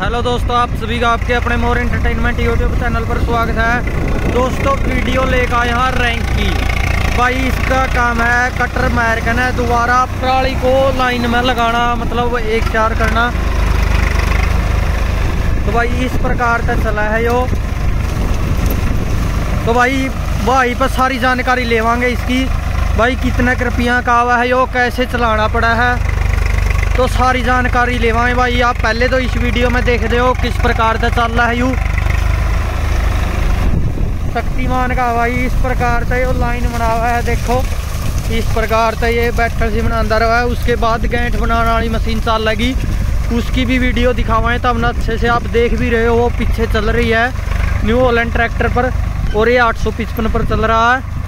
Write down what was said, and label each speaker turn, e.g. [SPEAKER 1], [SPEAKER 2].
[SPEAKER 1] Hello दोस्तों, आप सभी का आपके अपने मोर एंटरटेनमेंट यूट्यूब चैनल पर स्वागत है। दोस्तों वीडियो लेकर आए हैं रैंक की। भाई, इसका काम है कटर मैरकन है दोबारा पराली को लाइन में लगाना मतलब एक चार करना। तो भाई, इस प्रकार से चला है यो। तो भाई भाई पर सारी जानकारी लेवांगे इसकी। भाई, कितने रुपया का हुआ है यो, कैसे चलाना पड़ा है? तो सारी जानकारी लेवाएँ भाई, आप पहले तो इस वीडियो में देख रहे हो किस प्रकार से चल रहा है यू। शक्तिमान का भाई, इस प्रकार से ये लाइन बना हुआ है, देखो। इस प्रकार से ये बैठक सी बना रहा है, उसके बाद गेंट बनाने वाली मशीन चल लगी। उसकी भी वीडियो दिखावाएँ तब ना अच्छे से, आप देख भी रहे हो, वो पीछे चल रही है, न्यू होलैंड ट्रैक्टर पर, और ये आठ पर चल रहा है।